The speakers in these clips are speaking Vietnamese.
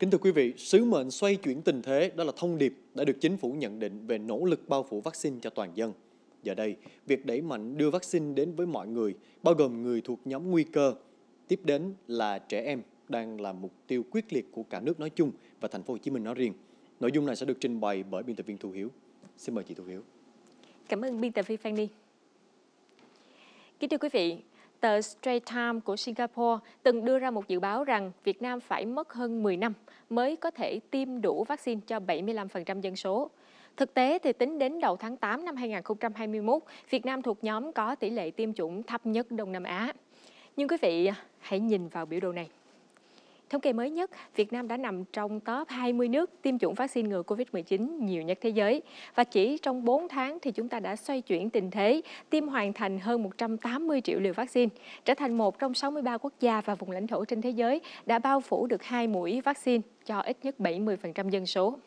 Kính thưa quý vị, sứ mệnh xoay chuyển tình thế đó là thông điệp đã được chính phủ nhận định về nỗ lực bao phủ vaccine cho toàn dân. Giờ đây, việc đẩy mạnh đưa vaccine đến với mọi người, bao gồm người thuộc nhóm nguy cơ, tiếp đến là trẻ em đang là mục tiêu quyết liệt của cả nước nói chung và thành phố Hồ Chí Minh nói riêng. Nội dung này sẽ được trình bày bởi biên tập viên Thu Hiếu. Xin mời chị Thu Hiếu. Cảm ơn biên tập viên Phan Đi. Kính thưa quý vị, tờ Straits Times của Singapore từng đưa ra một dự báo rằng Việt Nam phải mất hơn 10 năm mới có thể tiêm đủ vaccine cho 75% dân số. Thực tế thì tính đến đầu tháng 8 năm 2021, Việt Nam thuộc nhóm có tỷ lệ tiêm chủng thấp nhất Đông Nam Á. Nhưng quý vị hãy nhìn vào biểu đồ này. Thống kê mới nhất, Việt Nam đã nằm trong top 20 nước tiêm chủng vaccine ngừa COVID-19 nhiều nhất thế giới. Và chỉ trong 4 tháng thì chúng ta đã xoay chuyển tình thế, tiêm hoàn thành hơn 180 triệu liều vaccine, trở thành một trong 63 quốc gia và vùng lãnh thổ trên thế giới đã bao phủ được hai mũi vaccine cho ít nhất 70% dân số.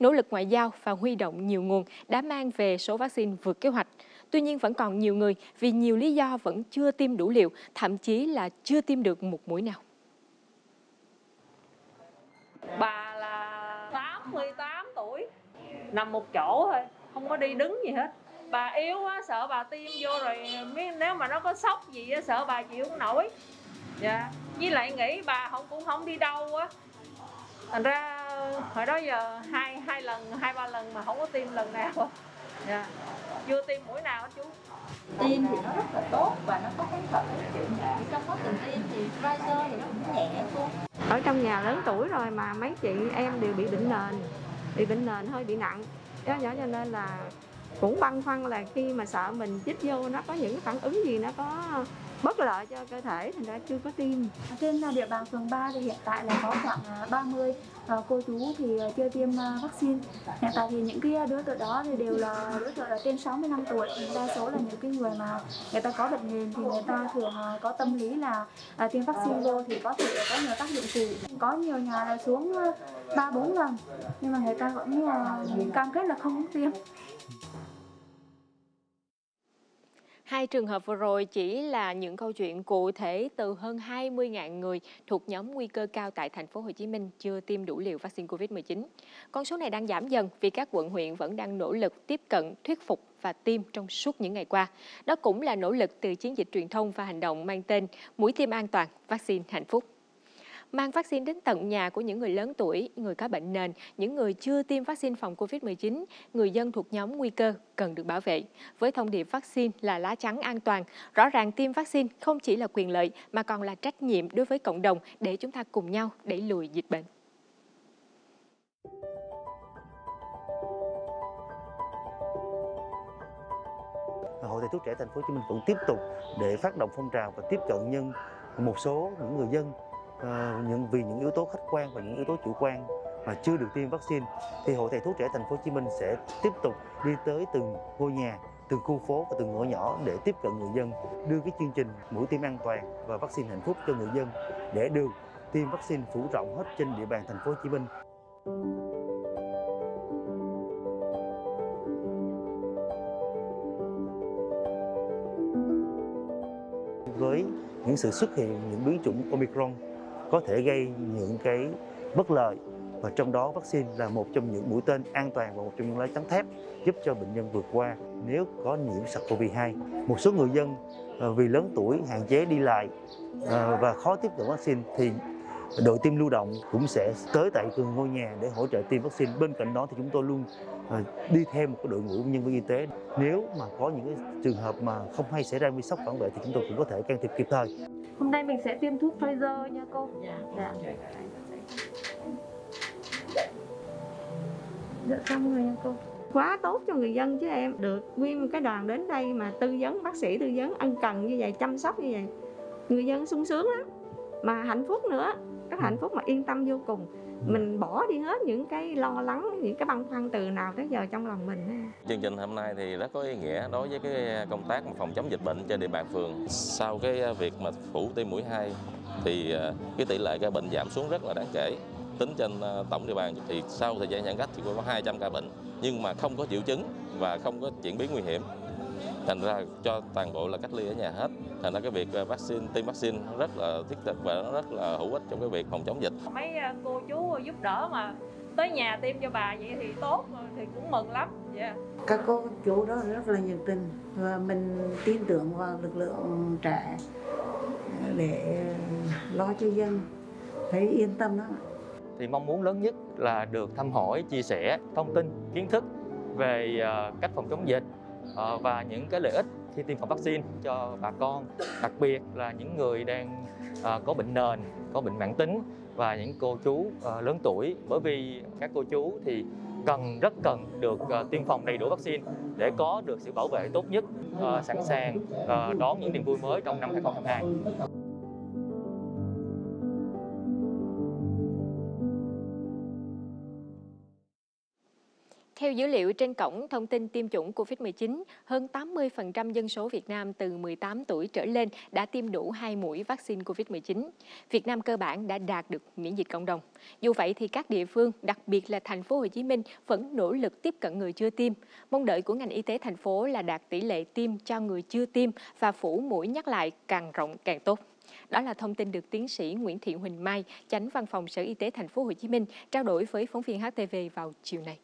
Nỗ lực ngoại giao và huy động nhiều nguồn đã mang về số vaccine vượt kế hoạch. Tuy nhiên vẫn còn nhiều người vì nhiều lý do vẫn chưa tiêm đủ liều, thậm chí là chưa tiêm được một mũi nào. Bà là 88 tuổi. Nằm một chỗ thôi, Không có đi đứng gì hết. Bà yếu quá, sợ bà tiêm vô rồi Nếu mà nó có sốc gì á, sợ bà chịu không nổi. Dạ. Với lại nghĩ bà không cũng không đi đâu á. Thành ra hồi đó giờ hai hai lần, hai, ba lần mà không có tiêm lần nào. Dạ. chưa tiêm mũi nào chú. Tiêm thì nó rất là tốt và nó có cái thật trong quá trình tiêm thì Pfizer thì nó cũng nhẹ luôn ở trong nhà lớn tuổi rồi mà mấy chị em đều bị bệnh nền, bị bệnh nền hơi bị nặng. Do đó cho nên là cũng băn khoăn là khi mà sợ mình chích vô nó có những phản ứng gì, nó có bất lợi cho cơ thể, thành ra chưa có tiêm trên à, địa bàn phường 3 thì hiện tại là có khoảng à, 30 à, cô chú thì chưa tiêm vaccine. Hiện tại thì những cái đối tượng đó thì đều là đối tượng là trên 65 tuổi. Đa số là những cái người mà người ta có bệnh nền thì người ta thường có tâm lý là tiêm vaccine vô thì có thể có nhiều tác dụng phụ. Có nhiều nhà là xuống ba bốn lần, nhưng mà người ta vẫn cam kết là không tiêm. Hai trường hợp vừa rồi chỉ là những câu chuyện cụ thể từ hơn 20.000 người thuộc nhóm nguy cơ cao tại thành phố Hồ Chí Minh chưa tiêm đủ liều vaccine COVID-19. Con số này đang giảm dần vì các quận huyện vẫn đang nỗ lực tiếp cận, thuyết phục và tiêm trong suốt những ngày qua. Đó cũng là nỗ lực từ chiến dịch truyền thông và hành động mang tên Mũi tiêm an toàn, vaccine hạnh phúc mang vaccine đến tận nhà của những người lớn tuổi, người có bệnh nền, những người chưa tiêm vaccine phòng COVID-19, người dân thuộc nhóm nguy cơ cần được bảo vệ. Với thông điệp vaccine là lá chắn an toàn, rõ ràng tiêm vaccine không chỉ là quyền lợi mà còn là trách nhiệm đối với cộng đồng để chúng ta cùng nhau đẩy lùi dịch bệnh. Hội thầy thuốc trẻ thành phố Hồ Chí Minh vẫn tiếp tục để phát động phong trào và tiếp cận nhân một số những người dân Ờ, những, vì những yếu tố khách quan và những yếu tố chủ quan mà chưa được tiêm vaccine, thì hội thầy thuốc trẻ thành phố Hồ Chí Minh sẽ tiếp tục đi tới từng ngôi nhà, từng khu phố và từng ngõ nhỏ để tiếp cận người dân, đưa cái chương trình mũi tiêm an toàn và vaccine hạnh phúc cho người dân để được tiêm vaccine phủ rộng hết trên địa bàn thành phố Hồ Chí Minh. Với những sự xuất hiện những biến chủng Omicron có thể gây những cái bất lợi và trong đó vaccine là một trong những mũi tên an toàn và một trong những lá chắn thép giúp cho bệnh nhân vượt qua nếu có nhiễm SARS-CoV-2. Một số người dân ờ, vì lớn tuổi hạn chế đi lại ờ, và khó tiếp cận vaccine thì đội tiêm lưu động cũng sẽ tới tại từng ngôi nhà để hỗ trợ tiêm vaccine. Bên cạnh đó thì chúng tôi luôn ờ, đi thêm một cái đội ngũ nhân viên y tế. Nếu mà có những cái trường hợp mà không hay xảy ra nguy sốc phản vệ thì chúng tôi cũng có thể can thiệp kịp thời. Hôm nay mình sẽ tiêm thuốc Pfizer nha cô. Dạ. Dạ. Dạ xong rồi nha cô. Quá tốt cho người dân chứ em. Được nguyên một cái đoàn đến đây mà tư vấn, bác sĩ tư vấn ân cần như vậy, chăm sóc như vậy. Người dân sung sướng lắm. Mà hạnh phúc nữa. Rất hạnh phúc mà yên tâm vô cùng mình bỏ đi hết những cái lo lắng, những cái băn khoăn từ nào tới giờ trong lòng mình chương trình hôm nay thì rất có ý nghĩa đối với cái công tác phòng chống dịch bệnh trên địa bàn phường. Sau cái à, việc mà phủ tiêm mũi 2 thì à, cái tỷ lệ ca bệnh giảm xuống rất là đáng kể. Tính trên à, tổng địa bàn thì sau thời gian giãn cách thì có 200 ca bệnh, nhưng mà không có triệu chứng và không có chuyển biến nguy hiểm thành ra cho toàn bộ là cách ly ở nhà hết. Thành ra cái việc ờ, vaccine tiêm vaccine rất là thiết thực và nó rất là hữu ích trong cái việc phòng chống dịch. Mấy à, cô chú giúp đỡ mà tới nhà tiêm cho bà vậy thì tốt thì cũng mừng lắm. Yeah. các cô chú đó rất là nhiệt tình và mình tin tưởng vào lực lượng trẻ để lo cho dân. Thấy yên tâm đó thì mong muốn lớn nhất là được thăm hỏi, chia sẻ thông tin, kiến thức về cách phòng chống dịch Ờ, và những cái lợi ích khi tiêm phòng vaccine cho bà con, đặc biệt là những người đang ờ, có bệnh nền, có bệnh mãn tính và những cô chú ờ, lớn tuổi bởi vì các cô chú thì cần rất cần được tiêm phòng đầy đủ vaccine để có được sự bảo vệ tốt nhất, sẵn sàng đón những niềm vui mới trong năm 2022. Theo dữ liệu trên cổng thông tin tiêm chủng COVID-19, hơn 80% dân số Việt Nam từ 18 tuổi trở lên đã tiêm đủ 2 mũi vaccine COVID-19. Việt Nam cơ bản đã đạt được miễn dịch cộng đồng. Dù vậy thì các địa phương, đặc biệt là thành phố Hồ Chí Minh vẫn nỗ lực tiếp cận người chưa tiêm. Mong đợi của ngành y tế thành phố là đạt tỷ lệ tiêm cho người chưa tiêm và phủ mũi nhắc lại càng rộng càng tốt. Đó là thông tin được tiến sĩ Nguyễn Thị Huỳnh Mai, Chánh Văn phòng Sở Y tế thành phố Hồ Chí Minh trao đổi với phóng viên HTV vào chiều nay.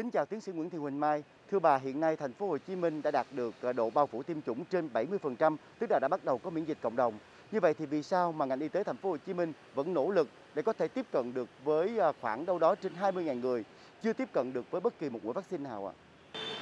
Kính chào tiến sĩ Nguyễn Thị Huỳnh Mai. Thưa bà, hiện nay thành phố Hồ Chí Minh đã đạt được ờ, độ bao phủ tiêm chủng trên 70%, tức là đã bắt đầu có miễn dịch cộng đồng. Như vậy thì vì sao mà ngành y tế thành phố Hồ Chí Minh vẫn nỗ lực để có thể tiếp cận được với ờ, khoảng đâu đó trên 20.000 người, chưa tiếp cận được với bất kỳ một mũi vaccine nào ạ?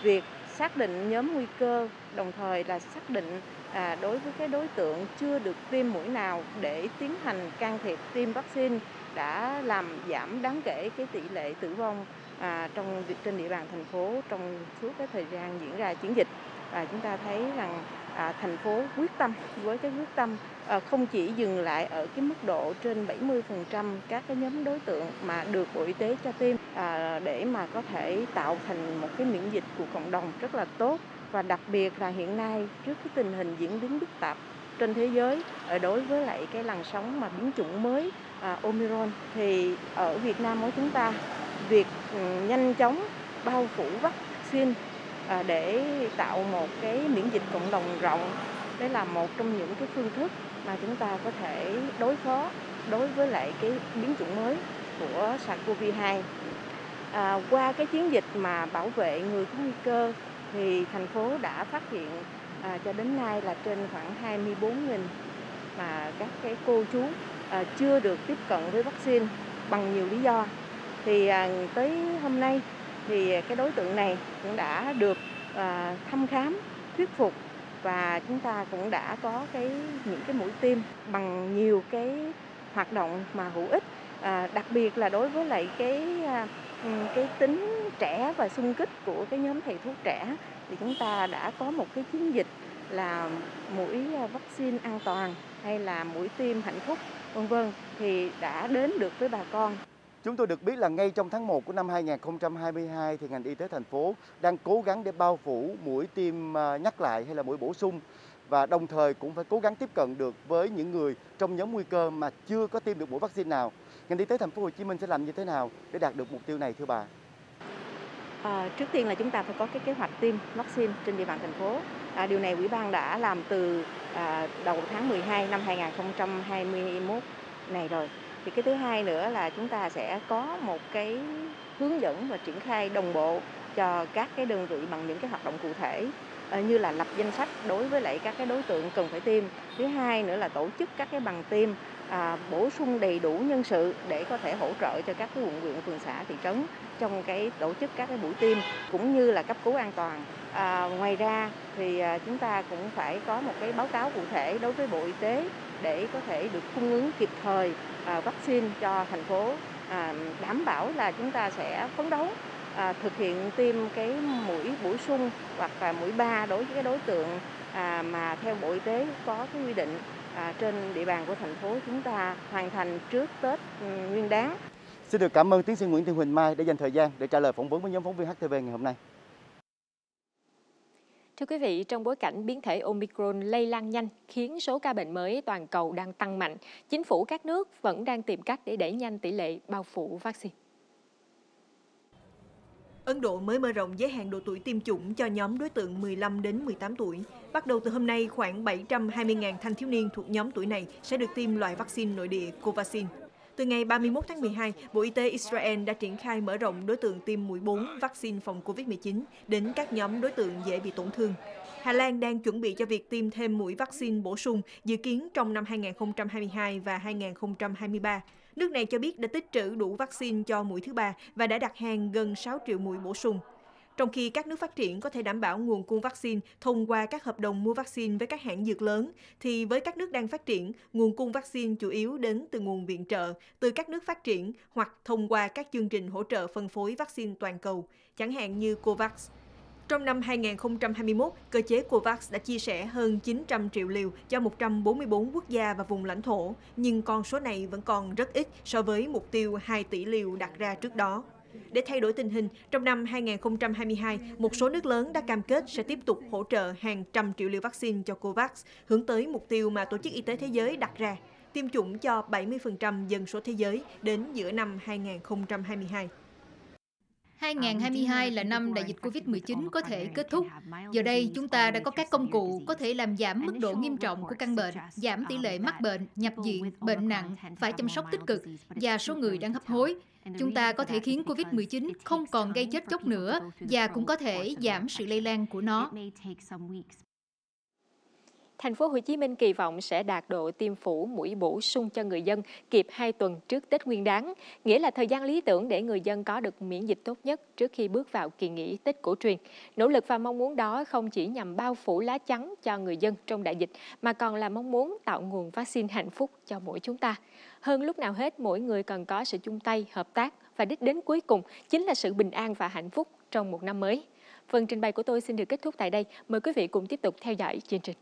việc xác định nhóm nguy cơ đồng thời là xác định à, đối với cái đối tượng chưa được tiêm mũi nào để tiến hành can thiệp tiêm vaccine đã làm giảm đáng kể cái tỷ lệ tử vong à, trong trên địa bàn thành phố trong suốt cái thời gian diễn ra chiến dịch. Và chúng ta thấy rằng à, thành phố quyết tâm với cái quyết tâm à, không chỉ dừng lại ở cái mức độ trên 70% các cái nhóm đối tượng mà được Bộ Y tế cho tiêm à, để mà có thể tạo thành một cái miễn dịch của cộng đồng rất là tốt. Và đặc biệt là hiện nay trước cái tình hình diễn biến phức tạp trên thế giới ở đối với lại cái làn sóng mà biến chủng mới à, Omicron thì ở Việt Nam của chúng ta việc ừ, nhanh chóng bao phủ vaccine à, để tạo một cái miễn dịch cộng đồng rộng. Đấy là một trong những cái phương thức mà chúng ta có thể đối phó đối với lại cái biến chủng mới của SARS-CoV-2 à, qua cái chiến dịch mà bảo vệ người có nguy cơ thì thành phố đã phát hiện à, cho đến nay là trên khoảng 24.000 mà các cái cô chú à, chưa được tiếp cận với vaccine bằng nhiều lý do thì à, tới hôm nay thì cái đối tượng này cũng đã được à, thăm khám thuyết phục và chúng ta cũng đã có cái những cái mũi tiêm bằng nhiều cái hoạt động mà hữu ích. À, đặc biệt là đối với lại cái à, ừ, cái tính trẻ và sung kích của cái nhóm thầy thuốc trẻ thì chúng ta đã có một cái chiến dịch là mũi vaccine an toàn hay là mũi tiêm hạnh phúc vân vân thì đã đến được với bà con. Chúng tôi được biết là ngay trong tháng 1 của năm 2022 thì ngành y tế thành phố đang cố gắng để bao phủ mũi tiêm à, nhắc lại hay là mũi bổ sung và đồng thời cũng phải cố gắng tiếp cận được với những người trong nhóm nguy cơ mà chưa có tiêm được mũi vaccine nào. Ngành y tế thành phố Hồ Chí Minh sẽ làm như thế nào để đạt được mục tiêu này thưa bà? À, trước tiên là chúng ta phải có cái kế hoạch tiêm vaccine trên địa bàn thành phố. À, điều này Ủy ban đã làm từ à, đầu tháng 12 năm 2021 này rồi. Thì cái thứ hai nữa là chúng ta sẽ có một cái hướng dẫn và triển khai đồng bộ cho các cái đơn vị bằng những cái hoạt động cụ thể ờ, như là lập danh sách đối với lại các cái đối tượng cần phải tiêm. Thứ hai nữa là tổ chức các cái bằng tiêm à, bổ sung đầy đủ nhân sự để có thể hỗ trợ cho các cái quận huyện phường xã thị trấn trong cái tổ chức các cái buổi tiêm cũng như là cấp cứu an toàn à, ngoài ra thì à, chúng ta cũng phải có một cái báo cáo cụ thể đối với bộ y tế để có thể được cung ứng kịp thời À, vaccine cho thành phố à, đảm bảo là chúng ta sẽ phấn đấu à, thực hiện tiêm cái mũi bổ sung hoặc là mũi ba đối với cái đối tượng à, mà theo bộ y tế có cái quy định à, trên địa bàn của thành phố chúng ta hoàn thành trước Tết ừ, Nguyên đán. Xin được cảm ơn tiến sĩ Nguyễn Thị Huỳnh Mai đã dành thời gian để trả lời phỏng vấn với nhóm phóng viên HTV ngày hôm nay. Thưa quý vị, trong bối cảnh biến thể Omicron lây lan nhanh khiến số ca bệnh mới toàn cầu đang tăng mạnh, chính phủ các nước vẫn đang tìm cách để đẩy nhanh tỷ lệ bao phủ vaccine. Ấn Độ mới mở rộng giới hạn độ tuổi tiêm chủng cho nhóm đối tượng 15 đến 18 tuổi. Bắt đầu từ hôm nay, khoảng 720.000 thanh thiếu niên thuộc nhóm tuổi này sẽ được tiêm loại vaccine nội địa Covaxin. Từ ngày 31 tháng 12, Bộ Y tế Israel đã triển khai mở rộng đối tượng tiêm mũi 4 vaccine phòng COVID-19 đến các nhóm đối tượng dễ bị tổn thương. Hà Lan đang chuẩn bị cho việc tiêm thêm mũi vaccine bổ sung dự kiến trong năm 2022 và 2023. Nước này cho biết đã tích trữ đủ vaccine cho mũi thứ ba và đã đặt hàng gần 6 triệu mũi bổ sung. Trong khi các nước phát triển có thể đảm bảo nguồn cung vaccine thông qua các hợp đồng mua vaccine với các hãng dược lớn, thì với các nước đang phát triển, nguồn cung vaccine chủ yếu đến từ nguồn viện trợ, từ các nước phát triển hoặc thông qua các chương trình hỗ trợ phân phối vaccine toàn cầu, chẳng hạn như COVAX. Trong năm 2021, cơ chế COVAX đã chia sẻ hơn 900 triệu liều cho 144 quốc gia và vùng lãnh thổ, nhưng con số này vẫn còn rất ít so với mục tiêu 2 tỷ liều đặt ra trước đó. Để thay đổi tình hình, trong năm 2022, một số nước lớn đã cam kết sẽ tiếp tục hỗ trợ hàng trăm triệu liều vaccine cho COVAX, hướng tới mục tiêu mà Tổ chức Y tế Thế giới đặt ra, tiêm chủng cho 70% dân số thế giới đến giữa năm 2022. 2022 là năm đại dịch COVID-19 có thể kết thúc. Giờ đây, chúng ta đã có các công cụ có thể làm giảm mức độ nghiêm trọng của căn bệnh, giảm tỷ lệ mắc bệnh, nhập viện, bệnh nặng, phải chăm sóc tích cực và số người đang hấp hối. Chúng ta có thể khiến COVID-19 không còn gây chết chóc nữa và cũng có thể giảm sự lây lan của nó. Thành phố Hồ Chí Minh kỳ vọng sẽ đạt độ tiêm phủ mũi bổ sung cho người dân kịp 2 tuần trước Tết Nguyên đán, nghĩa là thời gian lý tưởng để người dân có được miễn dịch tốt nhất trước khi bước vào kỳ nghỉ Tết cổ truyền. Nỗ lực và mong muốn đó không chỉ nhằm bao phủ lá chắn cho người dân trong đại dịch, mà còn là mong muốn tạo nguồn vaccine hạnh phúc cho mỗi chúng ta. Hơn lúc nào hết, mỗi người cần có sự chung tay, hợp tác và đích đến cuối cùng chính là sự bình an và hạnh phúc trong một năm mới. Phần trình bày của tôi xin được kết thúc tại đây. Mời quý vị cùng tiếp tục theo dõi chương trình.